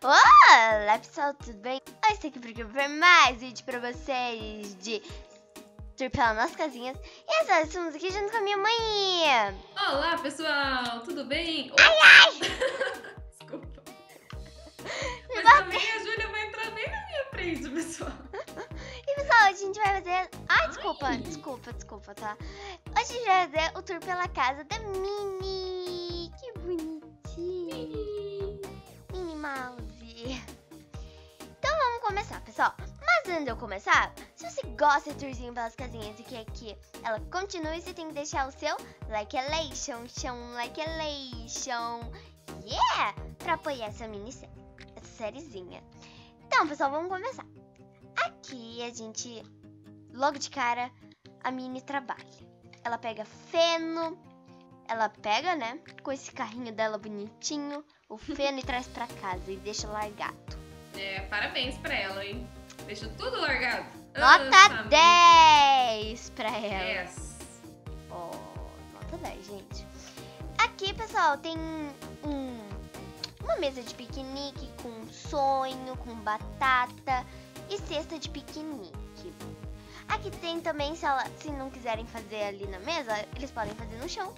Olá pessoal, tudo bem? Hoje estou aqui porque para mais vídeo pra vocês de tour pela nossa casinha. E essa estamos aqui junto com a minha mãe. Olá pessoal, tudo bem? Ai, ai! Desculpa. Mas também a Júlia vai entrar bem na minha frente, pessoal. E pessoal, hoje a gente vai fazer... Ai, desculpa, desculpa, desculpa, tá? Hoje a gente vai fazer o tour pela casa da Minnie. Antes de eu começar, se você gosta de tourzinho pelas casinhas e quer que ela continue, você tem que deixar o seu like elation, chão like elation. Yeah! Pra apoiar essa minissérie, essa sériezinha. Então, pessoal, vamos começar. Aqui a gente, logo de cara, a Minnie trabalha. Ela pega feno, ela pega, né, com esse carrinho dela bonitinho, o feno e traz pra casa e deixa largado. É, parabéns pra ela, hein? Deixa tudo largado. Nota Nossa, 10 pra ela. Yes. Oh, nota 10, gente. Aqui, pessoal, tem um, uma mesa de piquenique com sonho, com batata e cesta de piquenique. Aqui tem também, se, ela, se não quiserem fazer ali na mesa, eles podem fazer no chão,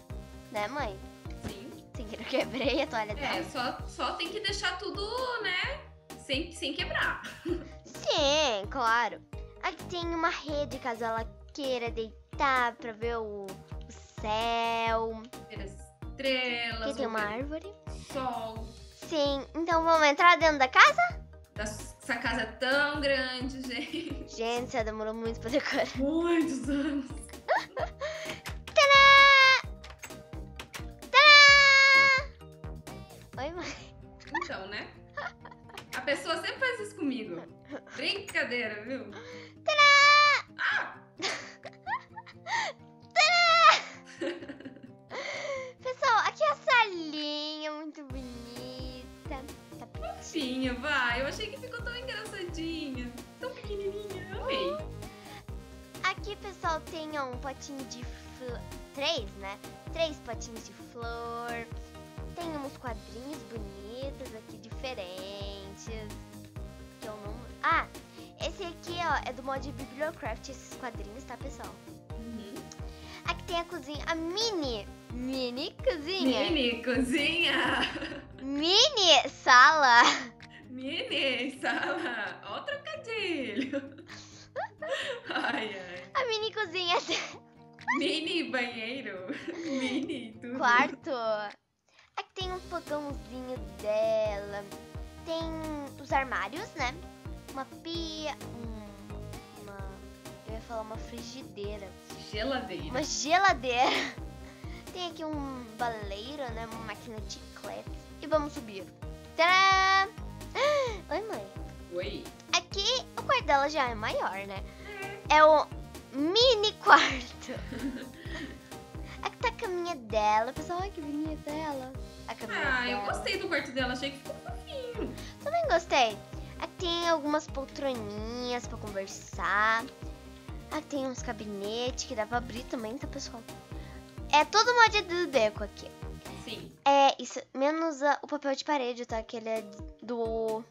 né, mãe? Sim. Sem que eu quebrei a toalha É, dela. só, só tem que deixar tudo, né? Sem, sem quebrar. Sim, claro. Aqui tem uma rede caso ela queira deitar pra ver o, o céu. Estrelas. Aqui tem uma árvore. Sol. Sim, então vamos entrar dentro da casa? Essa casa é tão grande, gente. Gente, você demorou muito pra decorar. Muitos anos. Tadá! Tadá! Oi, mãe. Então, né? A pessoa sempre faz isso comigo. Brincadeira, viu? Tadá! Ah! Pessoal, aqui é a salinha muito bonita. Tá Fofinha, vai. Eu achei que ficou tão engraçadinha. Tão pequenininha. Eu amei. Aqui, pessoal, tem ó, um potinho de flor. Três, né? Três potinhos de flor. Tem uns quadrinhos bonitos aqui, diferentes. Que eu não. Ó, é do mod Bibliocraft, esses quadrinhos, tá, pessoal? Uhum. Aqui tem a cozinha, a mini. Mini cozinha. Mini cozinha. Mini sala. Mini sala. Ó o trocadilho. Ai, ai. A mini cozinha Mini banheiro. Mini tudo. quarto. Aqui tem um fogãozinho dela. Tem os armários, né? Uma pia, um, falar uma frigideira. Geladeira. Uma geladeira. Tem aqui um baleiro, né? Uma máquina de chiclete. E vamos subir. Tadá! Oi, mãe. Oi. Aqui o quarto dela já é maior, né? É o mini quarto. Aqui tá a caminha dela. Pessoal, olha que bonita ela. A caminha Ah, eu dela. gostei do quarto dela. Achei que ficou fofinho. Também gostei. Aqui tem algumas poltroninhas pra conversar. Aqui tem uns gabinetes que dá pra abrir também, tá, pessoal? É todo mod do Deco aqui. Sim. É isso, menos a- o papel de parede, tá? Que ele é do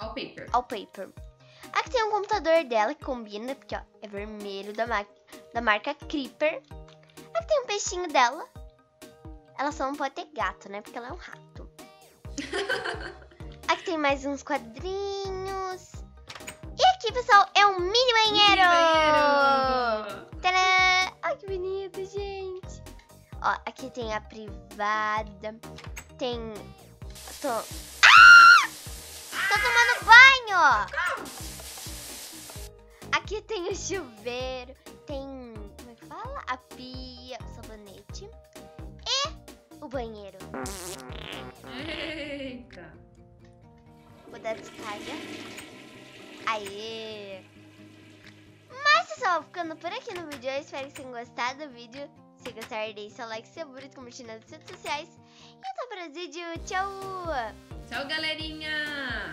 Wallpaper. wallpaper. Aqui tem um computador dela que combina, porque ó, é vermelho da, ma- da marca Creeper. Aqui tem um peixinho dela. Ela só não pode ter gato, né? Porque ela é um rato. aqui tem mais uns quadrinhos. Aqui, pessoal, é um mini banheiro! Banheiro. Tadã! Ai, que bonito, gente! Ó, aqui tem a privada. Tem. Tô. Ah! Tô tomando banho! Aqui tem o chuveiro. Tem. Como é que fala? A pia, o sabonete. E o banheiro. Eita. Vou dar descarga. Aê! Mas pessoal, ficando por aqui no vídeo, eu espero que tenham gostado do vídeo. Se gostar, deixe seu like, seu bonito, compartilhar nas redes sociais. E até o próximo vídeo. Tchau! Tchau, galerinha.